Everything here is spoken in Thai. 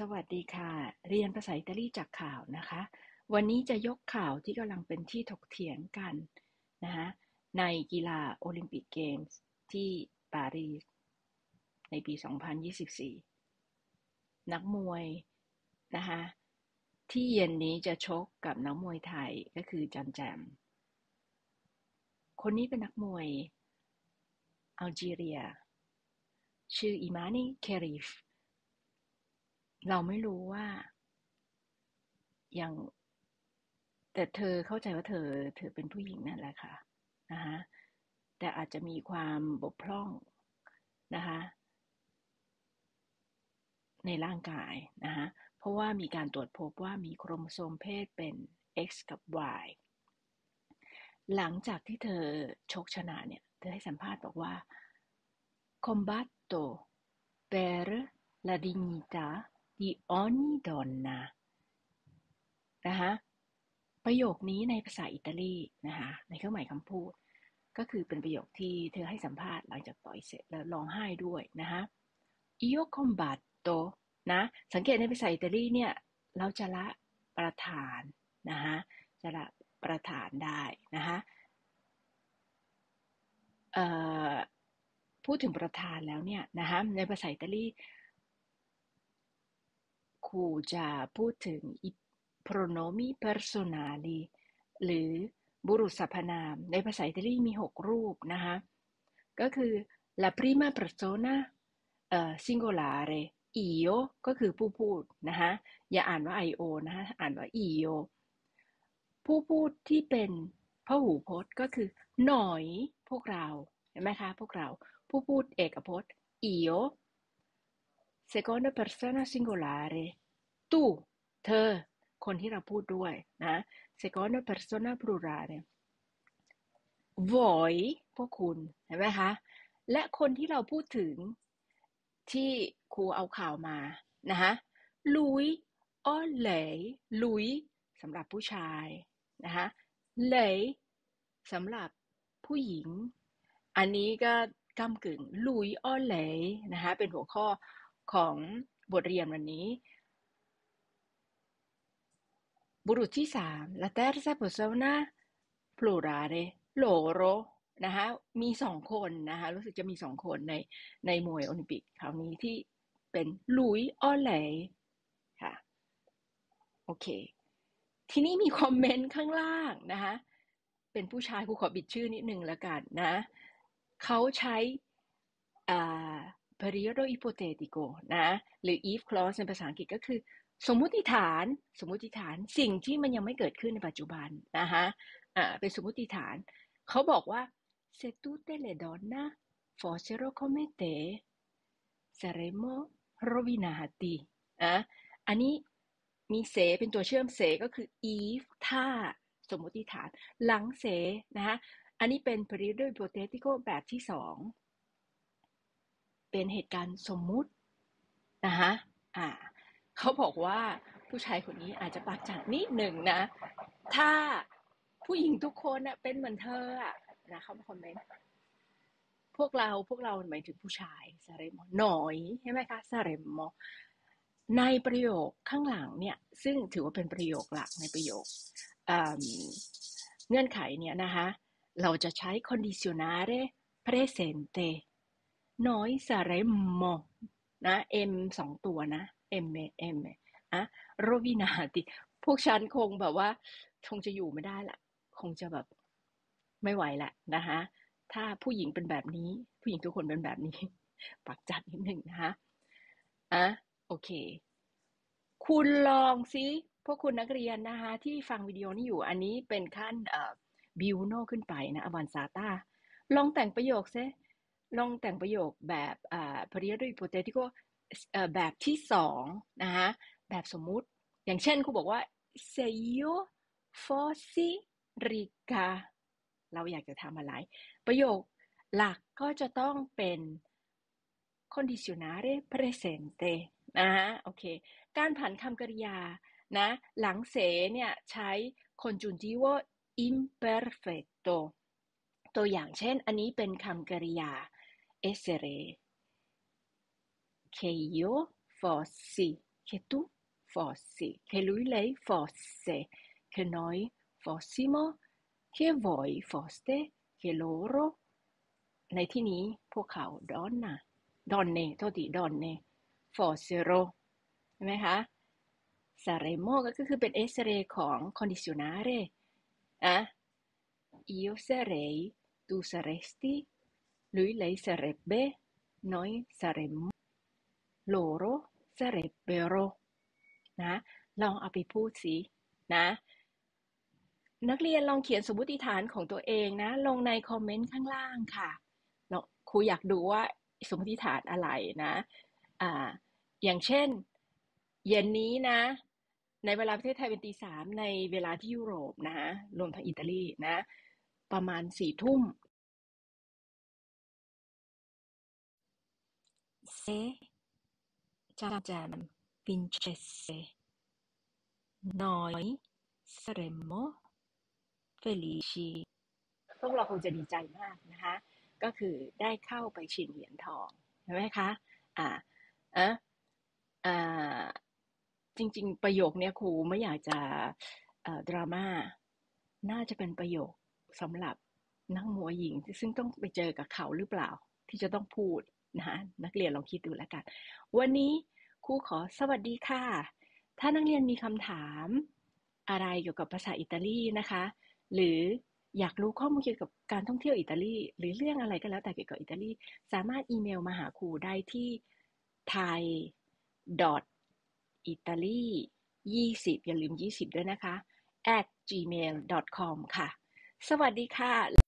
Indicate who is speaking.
Speaker 1: สวัสดีค่ะ เรียนภาษาอิตาลีจากข่าวนะคะ วันนี้จะยกข่าวที่กำลังเป็นที่ถกเถียงกันนะคะในกีฬาโอลิมปิกเกมส์ที่ปารีสในปี 2024 นักมวยนะคะที่เย็นนี้จะชกกับนักมวยไทยก็คือจันแจม คนนี้เป็นนักมวยอัลจีเรีย ชื่ออิมานีเคริฟ เราไม่รู้ว่าอย่าง แต่เธอเข้าใจว่าเธอ เธอเป็นผู้หญิงนั่นแหละค่ะนะคะแต่อาจจะมีความบกพร่องนะคะในร่างกายนะคะเพราะว่ามีการตรวจพบว่ามีโครโมโซมเพศเป็น X กับ Y หลังจากที่เธอชกชนะเนี่ย เธอให้สัมภาษณ์บอกว่า combatto per la dignità di ogni donna นะคะประโยคนี้ในภาษาอิตาลีนะคะในเครื่องหมายคำพูด ก็คือเป็นประโยคที่เธอให้สัมภาษณ์หลังจากต่อยเสร็จแล้วร้องไห้ด้วยนะคะ io combatto นะสังเกตในภาษาอิตาลีเนี่ยเราจะละประธานนะคะจะละประธานได้นะคะพูดถึงประธานแล้วเนี่ยนะคะในภาษาอิตาลี ครูจะพูดถึง pronomi personali หรือบุรุษสรรพนาม ในภาษาอิตาลีมี 6 รูปนะคะ ก็คือ la prima persona singolare io ก็คือผู้พูดนะคะอย่าอ่านว่า io นะคะอ่านว่า io ผู้พูดที่เป็นพหูพจน์ก็คือ หน่อยพวกเรา เห็นไหมคะ พวกเรา ผู้พูดเอกพจน์ io seconda persona singolare tu เธอ คนที่เราพูดด้วยนะ seconda persona plurale voi พวกคุณเห็นไหมคะ และคนที่เราพูดถึงที่ครูเอาข่าวมานะคะลุยออเหลยลุยสำหรับผู้ชายนะคะเหลยสำหรับผู้หญิง อันนี้ก็กำกึ่งลุยออเหลยนะคะเป็นหัวข้อ ของบทเรียนวันนี้ บุรุษที่สาม la terza persona plurale loro นะคะมีสองคนนะคะรู้สึกจะมีสองคนในในมวยโอลิมปิกคราวนี้ที่เป็นลุยออเลค่ะโอเค ทีนี้มีคอมเมนต์ข้างล่างนะคะเป็นผู้ชายผู้ขอบิดชื่อนิดนึงแล้วกันนะ เขาใช้อ่า periodo ipotetico นะหรือ if clause ในภาษาอังกฤษก็คือ สมมุติฐาน สมมุติฐานสิ่งที่มันยังไม่เกิดขึ้นในปัจจุบันนะคะอ่าเป็นสมมุติฐาน เขาบอกว่า se tutte le donne fossero come te saremmo rovinati อะอันนี้มีเสเป็นตัวเชื่อมเสก็คือ if ถ้าสมมติฐาน หลังเสนะคะอันนี้เป็น periodo ipotetico แบบที่สอง เป็นเหตุการณ์สมมุตินะคะอ่าเขาบอกว่าผู้ชายคนนี้อาจจะปากจัดนิดหนึ่งนะ ถ้าผู้หญิงทุกคนเน่ยเป็นเหมือนเธออะนะเขาคอมเมนต์พวกเราพวกเราหมายถึงผู้ชายซาเรโมหน่อยใช่ไหมคะซาเรโมในประโยคข้างหลังเนี่ย ซึ่งถือว่าเป็นประโยคหลักในประโยคเงื่อนไขเนี่ยนะคะ เราจะใช้ condizionare presente noi saremmo นะ m สองตัวนะเอ็มเอ็มอะโรวินาติ พวกฉันคงแบบว่า คงจะอยู่ไม่ได้ละคงจะแบบไม่ไหวละนะคะถ้าผู้หญิงเป็นแบบนี้ ผู้หญิงทุกคนเป็นแบบนี้ ปักจัดนิดหนึ่งนะคะอะโอเค คุณลองซิพวกคุณนักเรียนนะคะ ที่ฟังวิดีโอนี้อยู่อันนี้เป็นขั้นเอ่อบิวโนขึ้นไปนะอวันซาตาลองแต่งประโยคซิ ลองแต่งประโยคแบบอ่า periodo ipotetico แบบที่สองนะคะแบบสมมุติ อย่างเช่นครูบอกว่า se io fossi rica เราอยากจะทำอะไร ประโยคหลักก็จะต้องเป็น condizionale presente นะฮะโอเค การผันคำกริยานะหลังเสเนี่ยใช้ congiuntivo imperfetto ตัวอย่างเช่น อันนี้เป็นคำกริยา essere che io fossi che tu fossi che lui lei fosse che noi fossimo che voi foste che loro ในที่นี้พวกเขาดอนนะดอนเนโทษทีดอนเน fossero ใช่ไหมคะ saremmo ก็คือเป็น essere ของ condizionare อะ io sarei tu saresti lui lei sarebbe noi saremmo loro sarebbero นะ ลองเอาไปพูดสินะ นักเรียนลองเขียนสมมติฐานของตัวเองนะ ลงในคอมเมนต์ข้างล่างค่ะเราครูอยากดูว่าสมมติฐานอะไรนะอ่าอย่างเช่น เย็นนี้นะ ในเวลาประเทศไทยเป็นตีสามในเวลาที่ยุโรปนะรวมทั้งอิตาลีนะ ประมาณสี่ทุ่ม
Speaker 2: Se Jam vincesse, noi saremmo felici.
Speaker 1: พวกเราคงจะดีใจมากนะคะ ก็คือได้เข้าไปชิงเหรียญทองใช่ไหมคะ อ่าอะอ่าจริง ๆ ประโยคเนี้ยครูไม่อยากจะเอ่อดราม่า น่าจะเป็นประโยคสำหรับนักมวยหญิง ซึ่งต้องไปเจอกับเขาหรือเปล่า ที่จะต้องพูด นะคะนักเรียนลองคิดดูแล้วกัน วันนี้ครูขอสวัสดีค่ะ ถ้านักเรียนมีคำถามอะไรเกี่ยวกับภาษาอิตาลีนะคะ หรืออยากรู้ข้อมูลเกี่ยวกับการท่องเที่ยวอิตาลี หรือเรื่องอะไรก็แล้วแต่เกี่ยวกับอิตาลี สามารถอีเมลมาหาครูได้ที่ thai italy 20 อย่าลืม 20 ด้วยนะคะ at gmail com ค่ะ สวัสดีค่ะ